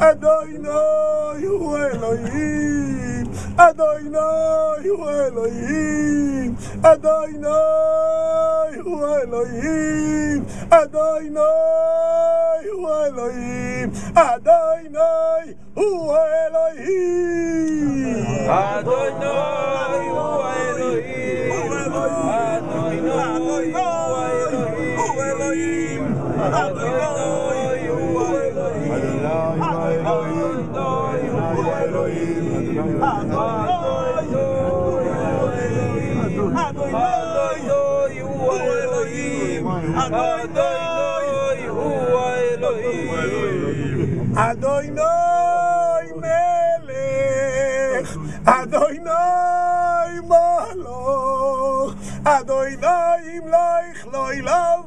Adonai Elohim, Adonai Elohim, Adonai Elohim, Adonai Elohim, Adonai Elohim, Adonai. אדוני הוא האלוהים, אדוני הוא האלוהים. אדוני מלך, אדוני מלוך, אדוני ימלך לא ילווה. השיבנו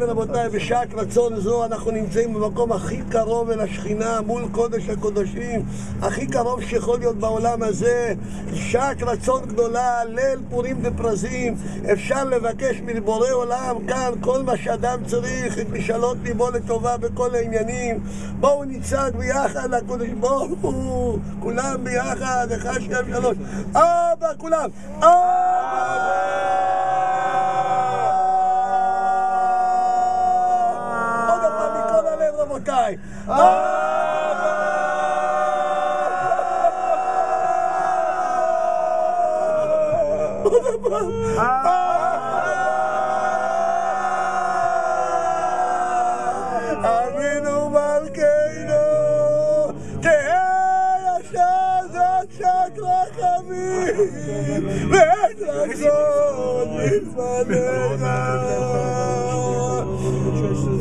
ורבותיי, בשעת רצון זו אנחנו נמצאים במקום הכי קרוב אל השכינה מול קודש הקודשים הכי קרוב שיכול להיות בעולם הזה. שעת רצון גדולה, ליל פורים ופרזים. אפשר לבקש מבורא עולם כאן כל מה שאדם צריך את משאלות ליבו לטובה בכל העניינים. בואו נצעד ביחד לקודש הוא כולם ביחד, אחד, שתיים, שלוש. אבא, כולם. אבא שעת רחמים, ועת רצון לפניך.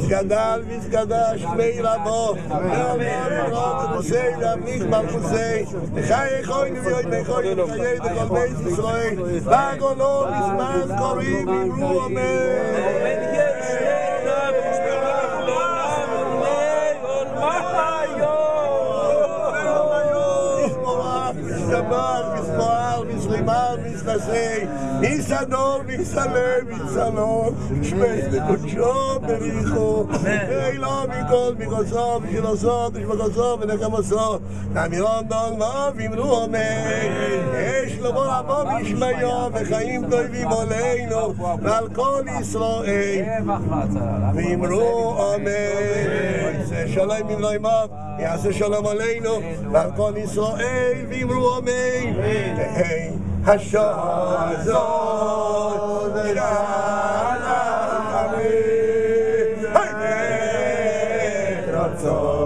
גדל והתקדש מי רבו, ואומר רוב מוסי להמליך מלכוסי, וחיי חוינו ויוי חוינו וחיי לכל בית ישראל, והגולו בזמן קוראים אמרו אומר. מסרימר, מסנסי, מסדור, מסלם, מסלון, שמש לקודשו בריחו, ואילו מכל מגוסו, בשלוסו, תשמגוסו, ונקמוסו, נמירון דון מוב, אמרו אומר, יש לו רבו משמיו, וחיים טובים עלינו, ועל כל ישראל, ואמרו. יעשה שלום עם מוב, יעשה שלום עלינו, ועל כל ישראל, ואמרו אמן. תהי השעה הזאת, שעה לחמים, היי רצון.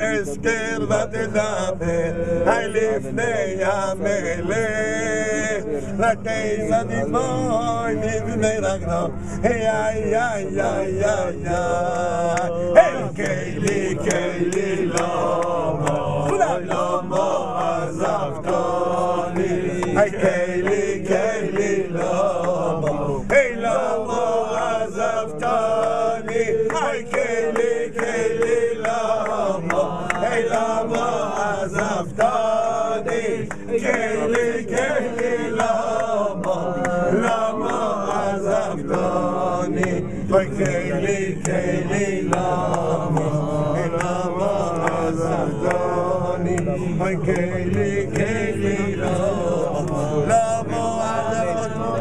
es ger wat er da i lif nei a mele la keis a di moi mi vi me ragno hey ay ay ay ay ay ay el kei li kei li lo عزفتني كيلي كيلي لما لما عزفتني فكيلي كيلي لما لما عزفتني فكيلي كيلي لما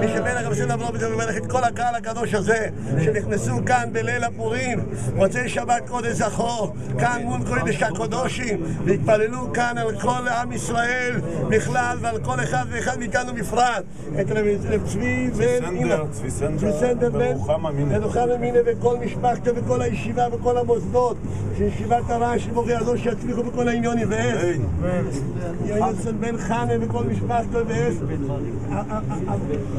לומו, לומו רוצה לבוא וזה מברך את כל הקהל הקדוש הזה שנכנסו כאן בליל הפורים, מוצאי שבת קודש זכור, כאן מול קודש הקודשים, והתפללו כאן על כל עם ישראל בכלל ועל כל אחד ואחד מאיתנו בפרט. את רב רב צבי בן סנדר, צבי סנדר, ורוחמה מינה. וכל משפחתו וכל הישיבה וכל המוסדות. של ישיבת הרעש שבוכי הזו שיצליחו בכל העניונים ואיך יאיר בן חנה וכל משפחתו ואיך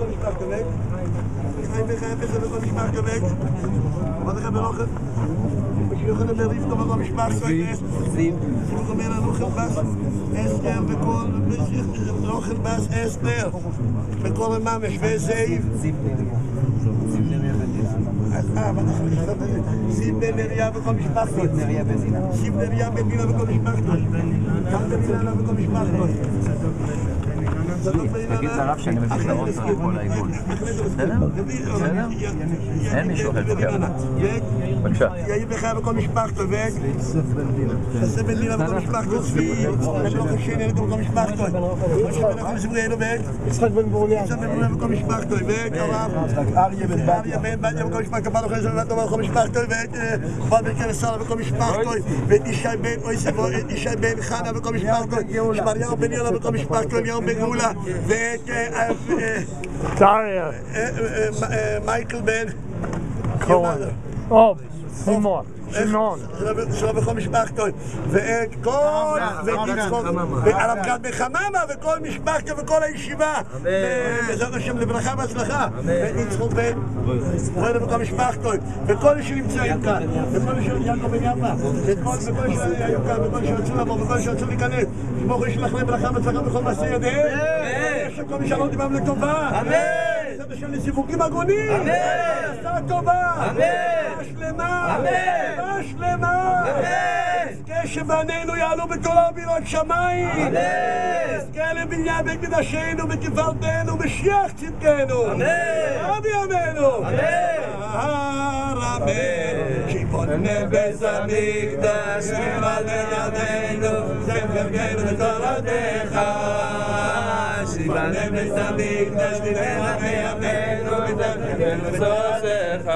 ook niet makkelijk weg. Ich bin auch nicht makkelijk weg. Want ik heb We nog een... Jürgen der rief nochmal am Sparkzeug erst. Vroeger meer dan nog een bas. We konden nog een bas erst meer. We konden maar met twee zeven. Siebner Jahr bekomme ich Machtos. Siebner Jahr Medina bekomme ich Machtos. Tante Milana bekomme ich Machtos. תגיד לרב שאני מביא את האוטו לכל העיגול. בסדר? בסדר? אין מישהו אחר שתוקע אותה. בבקשה. יאיר בחייו וכל משפחתו, ויוסף בן דינה וכל משפחתו, צבי, בן ברוך השני וכל משפחתו, יצחק בן גורליאן. יוסף בן גורליאן וכל משפחתו, והרב, אריה בן אריה בן בתיה וכל משפחתו, השם ובן טובה וכל משפחתו, ואת בן בן קרן שרה וכל משפחתו, ואת ישי בן אויסף, ואת ישי בן חנה וכל משפחתו, שמריהו בן יונה וכל משפחתו, אליהו בן גאולה, Talia, Daria, eh, eh, eh, Michael Ben, Cohen. אה, אה, מייקל בן כהן. או, שמעון. שמעון. שלו בכל משפחתו, ואת כל, ואת יצחוק, והרב גד בחממה, וכל משפחתו וכל הישיבה, בעזרת השם לברכה והצלחה, ואת יצחוק בן, רואה בכל משפחתו, וכל אלה שנמצאים כאן, וכל אלה שיעקב בן יפה, וכל אלה שהיו כאן, וכל אלה שרצו לבוא, וכל אלה שרצו להיכנס, שמוך ישלח להם ברכה והצלחה בכל מעשה ידיהם, יש כל מי שלא דיברם לטובה, בעזרת השם לסיווגים הגונים, עשה טובה, שלמה, רפואה שלמה! נזכה שבנינו יעלו בתורה וביראת שמיים! נזכה לבניין בית מקדשנו בתפארתנו משיח צדקנו! רב ימינו! הרב ונה בזמיק דש מבד ידינו שם גבר תורתך שיבנה בזמיק דש מבד ידינו שם גבר תורתך